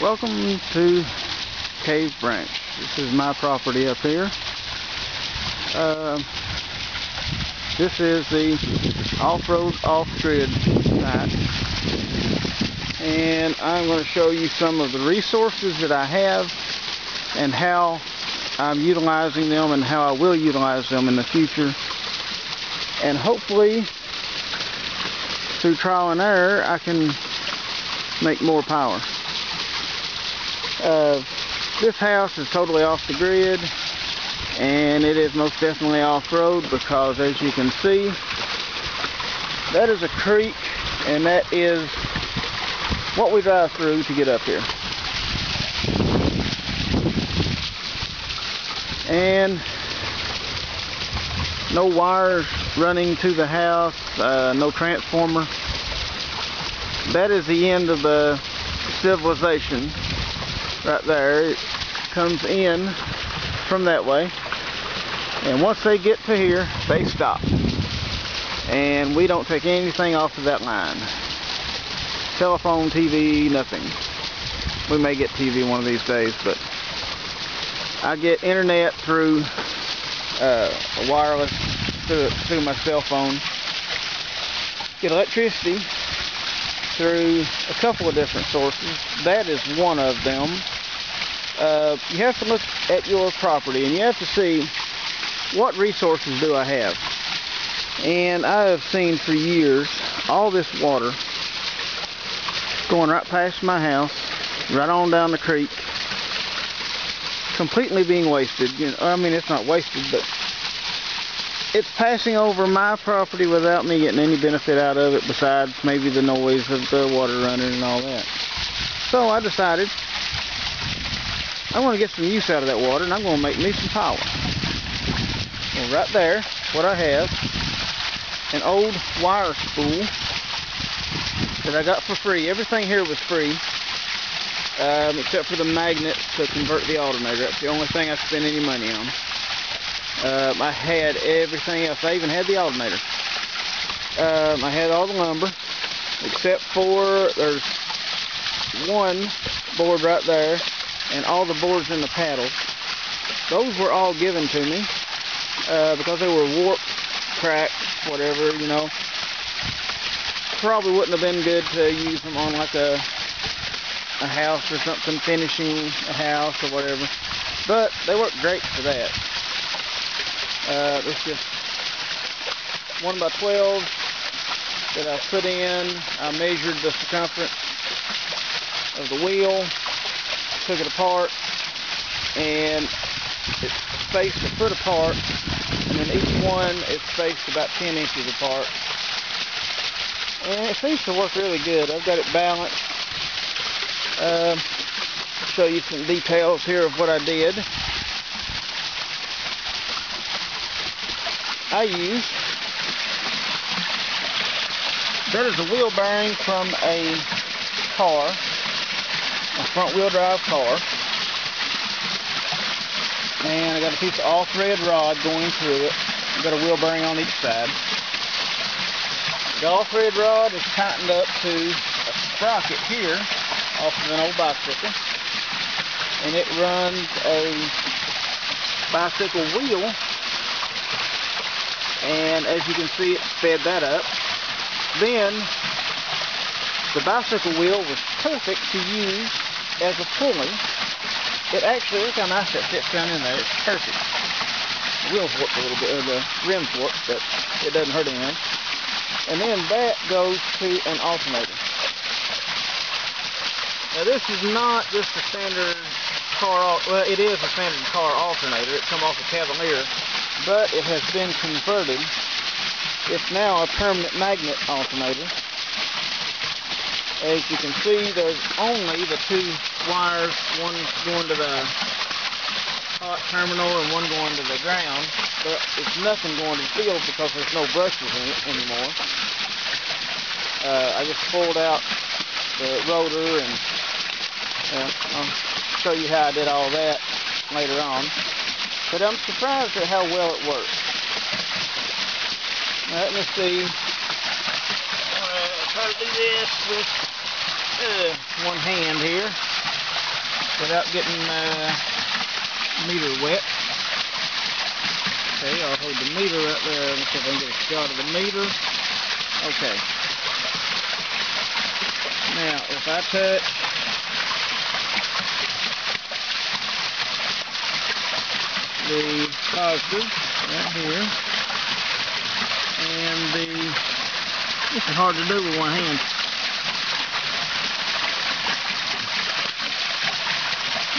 Welcome to Cave Branch. This is my property up here. Uh, this is the off-road, off-grid site. And I'm going to show you some of the resources that I have and how I'm utilizing them and how I will utilize them in the future. And hopefully, through trial and error, I can make more power. This house is totally off the grid and it is most definitely off-road because as you can see that is a creek and that is what we drive through to get up here. And no wires running to the house uh, no transformer. That is the end of the civilization right there. It comes in from that way. And once they get to here, they stop. And we don't take anything off of that line. Telephone, TV, nothing. We may get TV one of these days, but I get internet through uh, wireless through, through my cell phone. Get electricity through a couple of different sources. That is one of them. Uh, you have to look at your property and you have to see what resources do I have. And I have seen for years all this water going right past my house, right on down the creek, completely being wasted. You know, I mean, it's not wasted, but it's passing over my property without me getting any benefit out of it besides maybe the noise of the water running and all that. So I decided I want to get some use out of that water and I'm going to make me some power. Well, right there, what I have, an old wire spool that I got for free. Everything here was free. Um, except for the magnet to convert the alternator. That's the only thing I spent any money on. Um, I had everything else. I even had the alternator. Um, I had all the lumber, except for there's one board right there, and all the boards in the paddles. Those were all given to me uh, because they were warped, cracked, whatever, you know. Probably wouldn't have been good to use them on like a a house or something, finishing a house or whatever. But they work great for that. Uh, it's just 1 by 12 that I put in. I measured the circumference of the wheel, took it apart, and it's spaced a foot apart, and then each one is spaced about 10 inches apart. And it seems to work really good. I've got it balanced. Uh, show you some details here of what I did. I use. That is a wheel bearing from a car, a front wheel drive car. And I got a piece of all thread rod going through it. I've got a wheel bearing on each side. The all thread rod is tightened up to a sprocket here off of an old bicycle. And it runs a bicycle wheel and as you can see it sped that up. Then the bicycle wheel was perfect to use as a pulley. It actually, look how nice that fits down in there. It's perfect. The wheels warped a little bit, or the rims warped, but it doesn't hurt anything. And then that goes to an alternator. Now this is not just a standard car, well it is a standard car alternator. It come off a Cavalier but it has been converted. It's now a permanent magnet alternator. As you can see, there's only the two wires, one going to the hot terminal and one going to the ground, but it's nothing going to the field because there's no brushes in it anymore. Uh, I just pulled out the rotor and uh, I'll show you how I did all that later on. But I'm surprised at how well it works. Let me see. I'm going to try to do this with uh, one hand here. without getting uh, meter wet. Okay, I'll hold the meter up there. Let's see if I can get a shot of the meter. Okay. Now, if I touch the positive right here, and the, this is hard to do with one hand.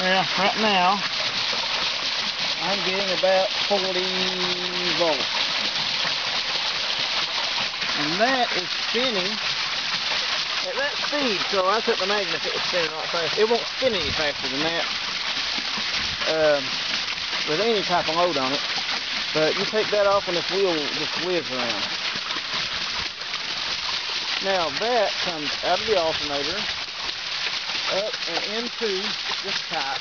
Well, right now, I'm getting about 40 volts. And that is spinning at that speed, so I set the magnet if it was spinning lot faster. It won't spin any faster than that um, with any type of load on it. But you take that off and this wheel just whiz around. Now that comes out of the alternator up and into this pipe.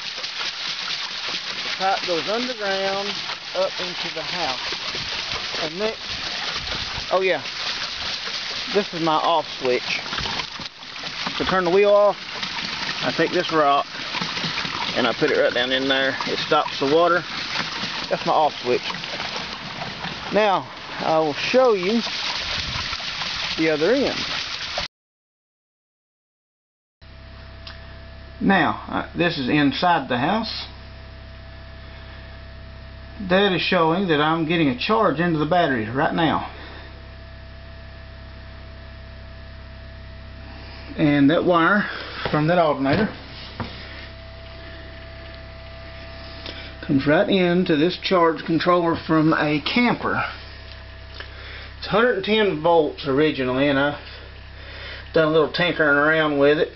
The pipe goes underground up into the house. And next, oh yeah, this is my off switch. To turn the wheel off, I take this rock and I put it right down in there. It stops the water. That's my off switch. Now, I will show you the other end. Now, uh, this is inside the house. That is showing that I'm getting a charge into the battery right now. And that wire from that alternator comes right into this charge controller from a camper. It's 110 volts originally and I've done a little tinkering around with it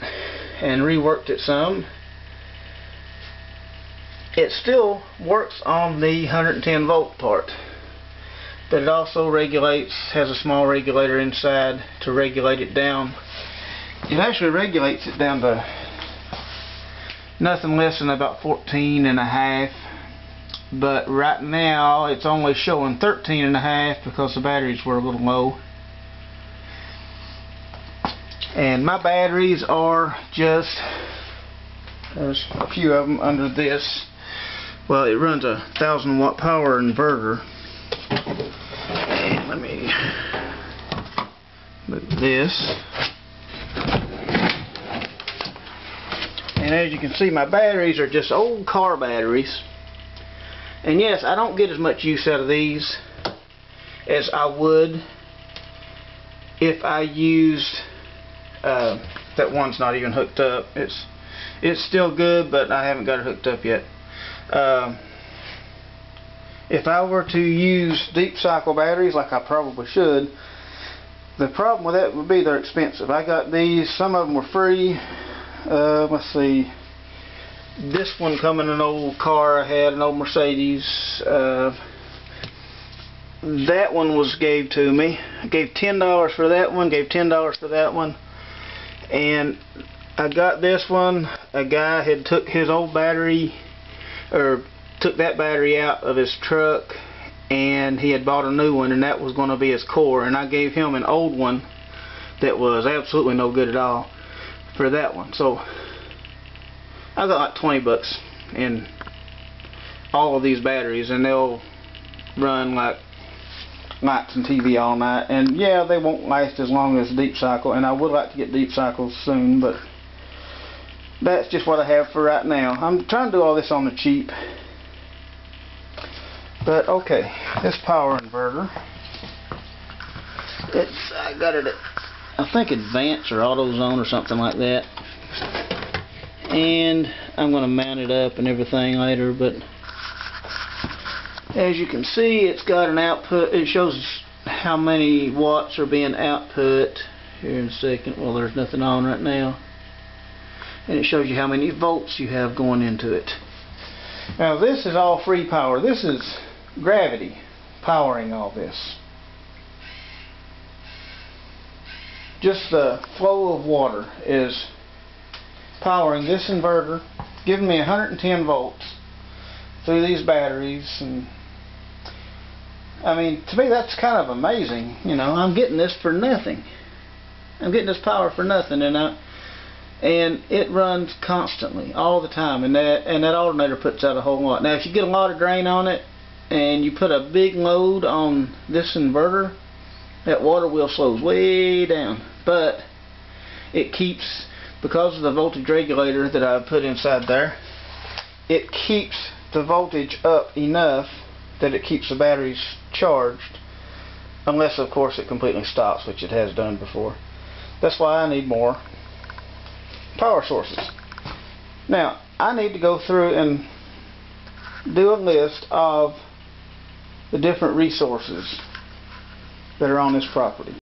and reworked it some. It still works on the 110 volt part but it also regulates, has a small regulator inside to regulate it down. It actually regulates it down to nothing less than about 14 and a half but right now it's only showing 13 and a half because the batteries were a little low and my batteries are just there's a few of them under this. Well it runs a thousand watt power inverter. And let me move this. And as you can see my batteries are just old car batteries. And yes I don't get as much use out of these as I would if I used uh, that one's not even hooked up. It's it's still good, but I haven't got it hooked up yet. Um, if I were to use deep cycle batteries, like I probably should, the problem with that would be they're expensive. I got these, some of them were free. Uh, let's see, this one coming in an old car I had, an old Mercedes. Uh, that one was gave to me. I gave $10 for that one, gave $10 for that one and I got this one. A guy had took his old battery or took that battery out of his truck and he had bought a new one and that was going to be his core. And I gave him an old one that was absolutely no good at all for that one. So I got like 20 bucks in all of these batteries and they'll run like lights and TV all night. And yeah, they won't last as long as Deep Cycle, and I would like to get Deep Cycles soon, but that's just what I have for right now. I'm trying to do all this on the cheap. But okay, this power inverter. It's I got it at I think Advance or AutoZone or something like that. And I'm going to mount it up and everything later, but as you can see it's got an output. It shows how many watts are being output. Here in a second. Well there's nothing on right now. And it shows you how many volts you have going into it. Now this is all free power. This is gravity powering all this. Just the flow of water is powering this inverter giving me 110 volts through these batteries and I mean, to me that's kind of amazing. You know, I'm getting this for nothing. I'm getting this power for nothing, and I and it runs constantly, all the time, and that and that alternator puts out a whole lot. Now, if you get a lot of drain on it, and you put a big load on this inverter, that water wheel slows way down. But it keeps, because of the voltage regulator that I put inside there, it keeps the voltage up enough that it keeps the batteries charged. Unless, of course, it completely stops, which it has done before. That's why I need more power sources. Now, I need to go through and do a list of the different resources that are on this property.